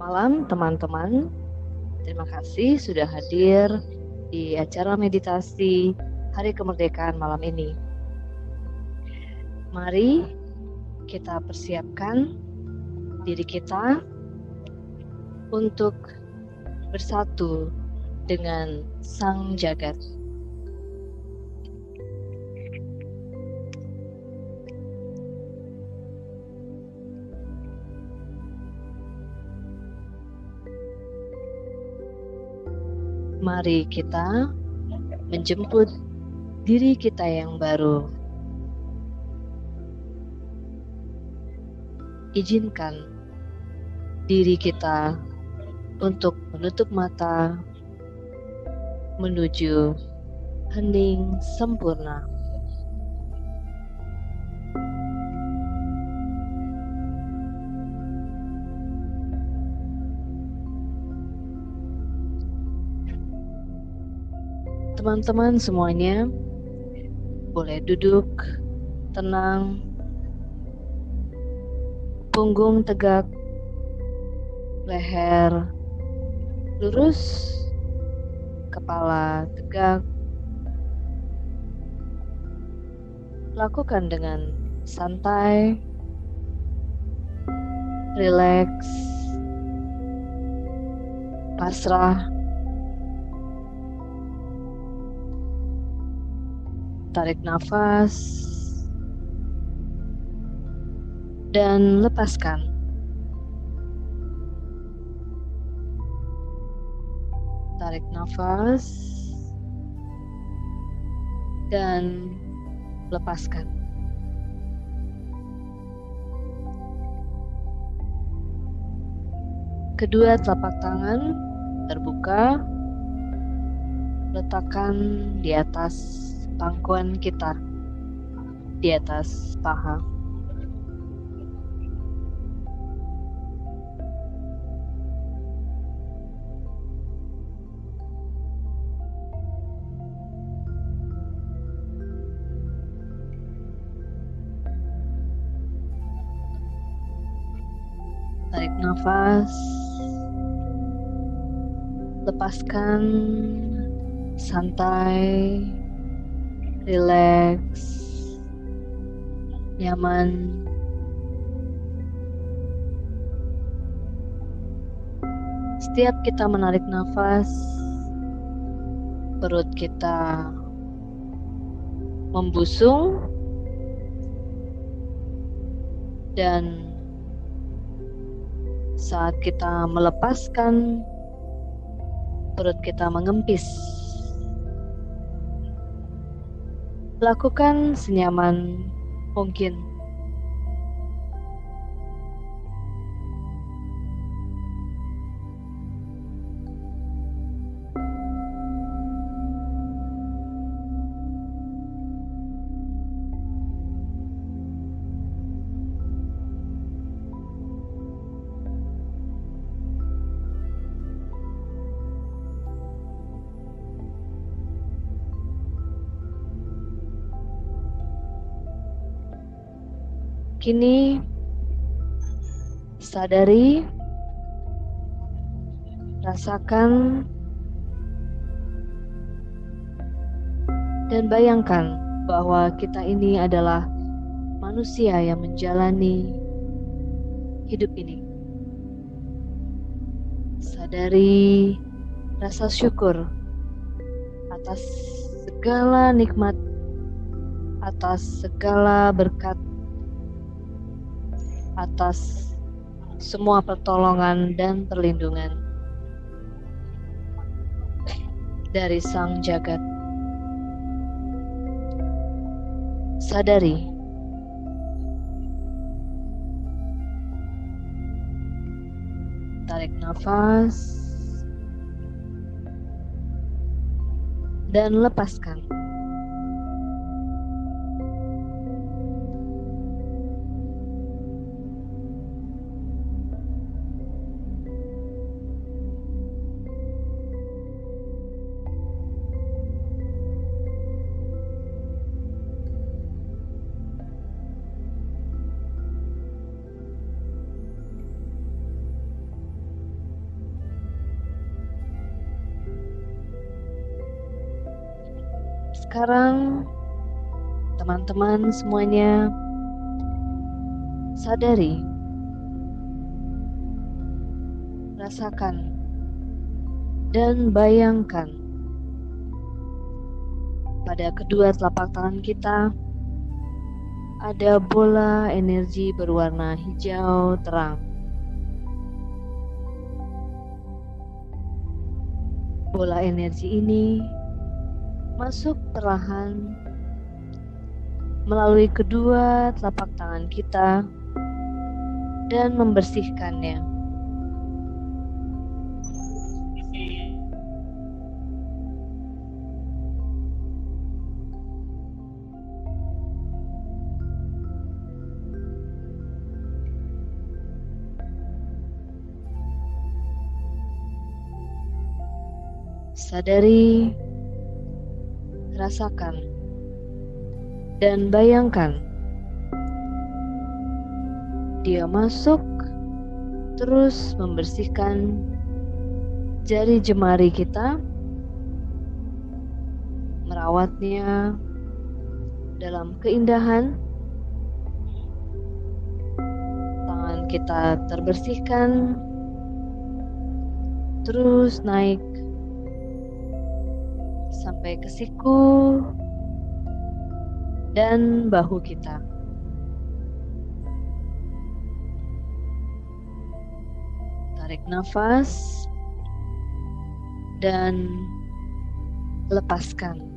malam teman-teman. Terima kasih sudah hadir di acara meditasi Hari Kemerdekaan malam ini. Mari kita persiapkan diri kita untuk bersatu dengan Sang Jagat. Mari kita menjemput diri kita yang baru. Izinkan diri kita untuk menutup mata menuju hening sempurna. Teman-teman semuanya. Boleh duduk tenang, punggung tegak, leher lurus, kepala tegak. Lakukan dengan santai, rileks, pasrah tarik nafas, dan lepaskan. Tarik nafas dan lepaskan. Kedua telapak tangan terbuka, letakkan di atas pangkuan kita di atas paha. Tarik nafas, lepaskan. Santai relax, nyaman. Setiap kita menarik nafas, perut kita membusung dan saat kita melepaskan perut kita mengempis Lakukan senyaman mungkin. Kini sadari, rasakan, dan bayangkan bahwa kita ini adalah manusia yang menjalani hidup ini. Sadari rasa syukur atas segala nikmat, atas segala berkat atas semua pertolongan dan perlindungan dari Sang Jagat. Sadari tarik nafas dan lepaskan. Sekarang, teman-teman semuanya, sadari, rasakan, dan bayangkan pada kedua telapak tangan kita ada bola energi berwarna hijau terang. Bola energi ini masuk perlahan melalui kedua telapak tangan kita dan membersihkannya. Sadari, rasakan, dan bayangkan dia masuk terus membersihkan jari jemari kita, merawatnya dalam keindahan. Tangan kita terbersihkan, terus naik sampai ke siku dan bahu kita. Tarik nafas dan lepaskan.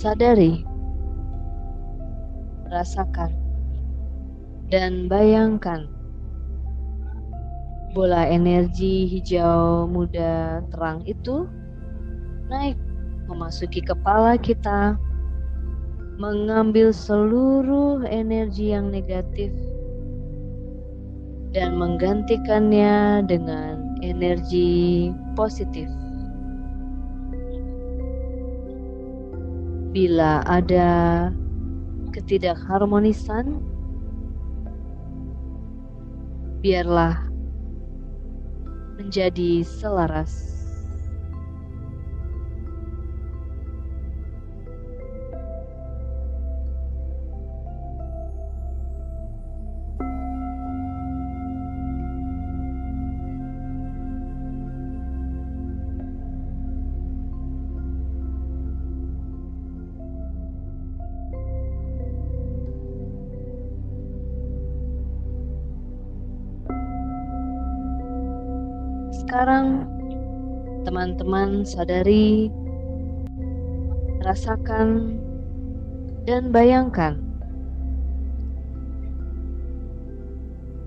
Sadari, rasakan, dan bayangkan bola energi hijau muda terang itu naik memasuki kepala kita, mengambil seluruh energi yang negatif dan menggantikannya dengan energi positif. Bila ada ketidakharmonisan, biarlah menjadi selaras. Sekarang, teman-teman sadari, rasakan, dan bayangkan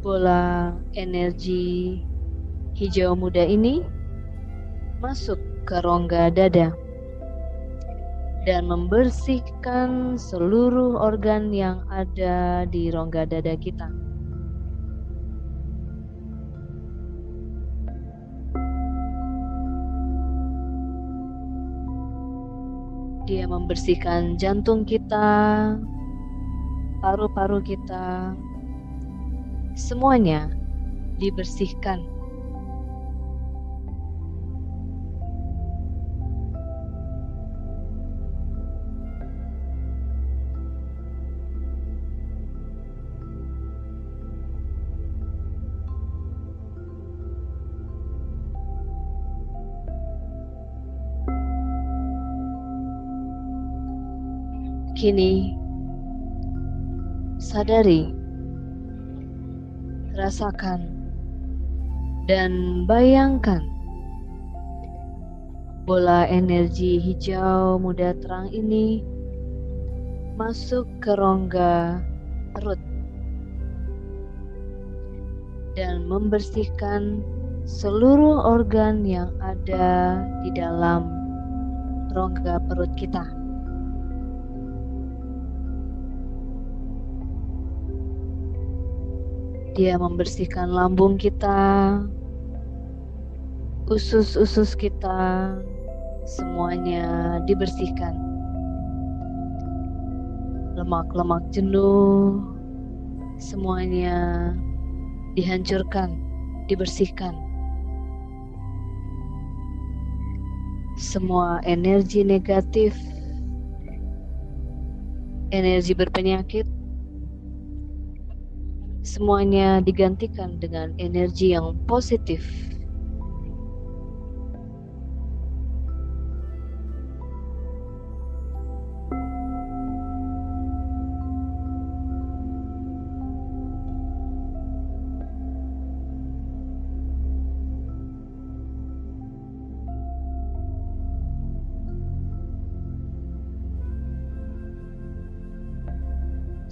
bola energi hijau muda ini masuk ke rongga dada dan membersihkan seluruh organ yang ada di rongga dada kita. Dia membersihkan jantung kita, paru-paru kita, semuanya dibersihkan. Kini, sadari, rasakan, dan bayangkan bola energi hijau muda terang ini masuk ke rongga perut dan membersihkan seluruh organ yang ada di dalam rongga perut kita. Dia membersihkan lambung kita, usus-usus kita semuanya dibersihkan. Lemak-lemak jenuh semuanya dihancurkan, dibersihkan. Semua energi negatif, energi berpenyakit, semuanya digantikan dengan energi yang positif.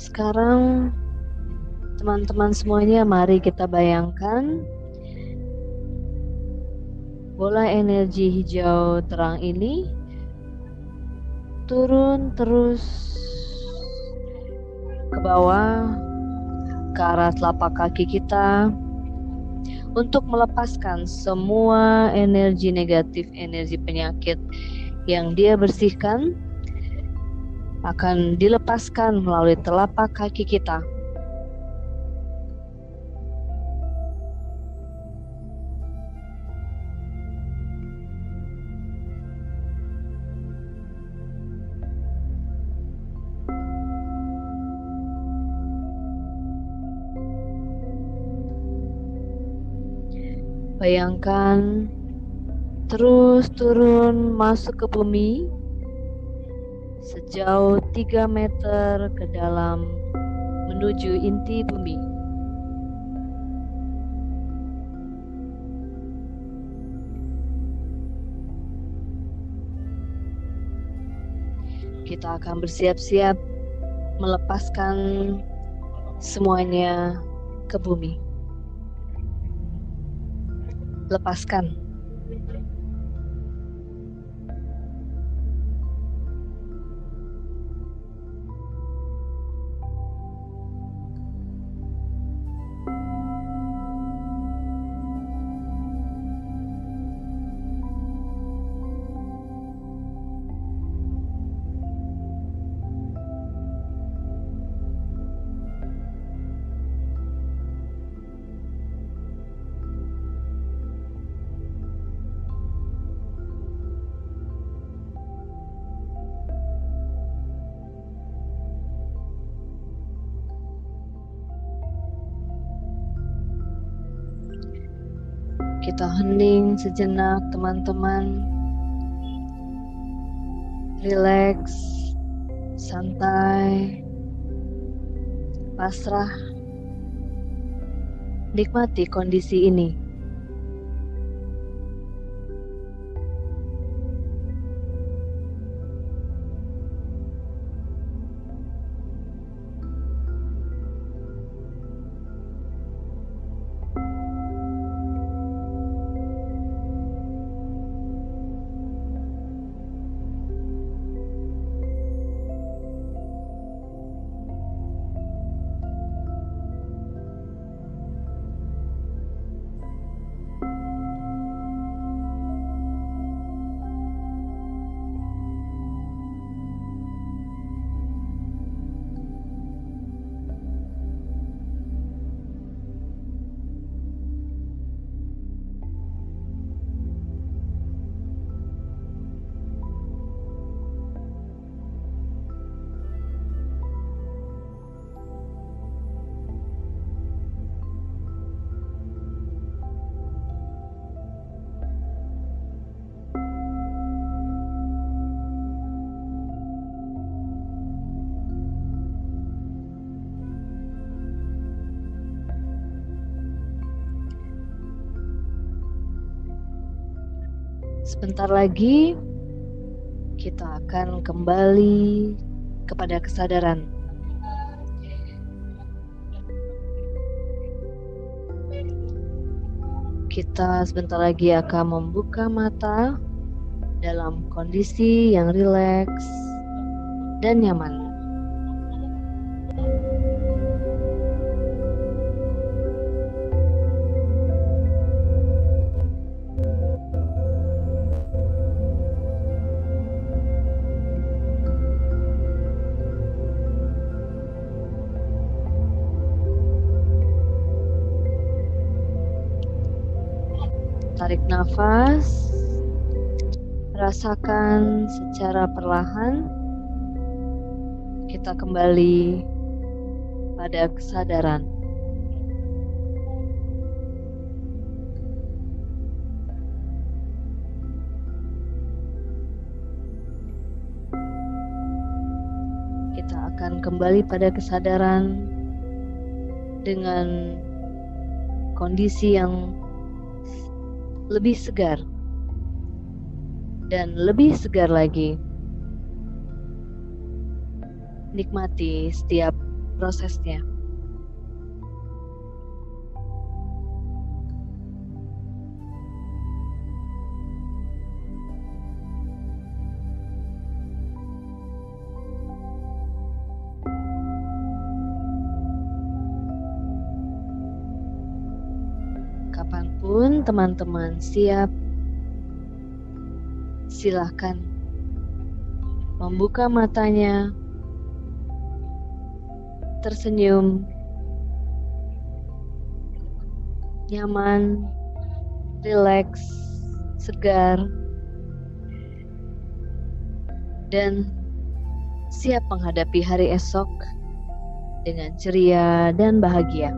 Sekarang teman-teman semuanya mari kita bayangkan bola energi hijau terang ini turun terus ke bawah ke arah telapak kaki kita untuk melepaskan semua energi negatif, energi penyakit yang dia bersihkan akan dilepaskan melalui telapak kaki kita. Bayangkan terus turun masuk ke bumi sejauh 3 meter ke dalam menuju inti bumi. Kita akan bersiap-siap melepaskan semuanya ke bumi. Lepaskan. Kita hening sejenak teman-teman. Relax, santai, pasrah. Nikmati kondisi ini. Sebentar lagi kita akan kembali kepada kesadaran. Kita sebentar lagi akan membuka mata dalam kondisi yang rileks dan nyaman. Nafas, rasakan secara perlahan. Kita kembali pada kesadaran. Kita akan kembali pada kesadaran dengan kondisi yang lebih segar dan lebih segar lagi. Nikmati setiap prosesnya. Kapan pun teman-teman siap, silahkan. Membuka matanya, tersenyum, nyaman, rileks, segar, dan siap menghadapi hari esok dengan ceria dan bahagia.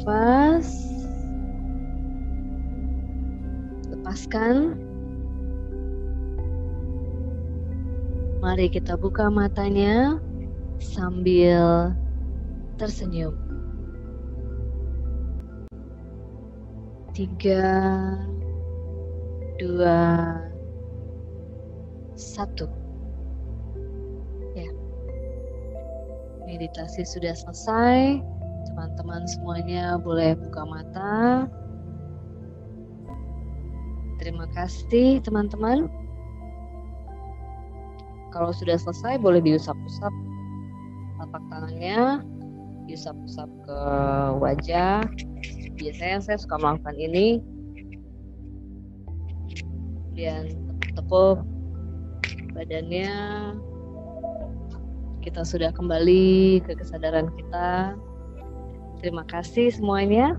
Nafas, lepaskan. Mari kita buka matanya sambil tersenyum. Tiga, dua, satu. Ya, meditasi sudah selesai. Teman-teman semuanya boleh buka mata. Terima kasih teman-teman. Kalau sudah selesai boleh diusap-usap telapak tangannya, diusap-usap ke wajah. Biasanya saya suka melakukan ini. Kemudian tepuk badannya. Kita sudah kembali ke kesadaran kita. Terima kasih semuanya.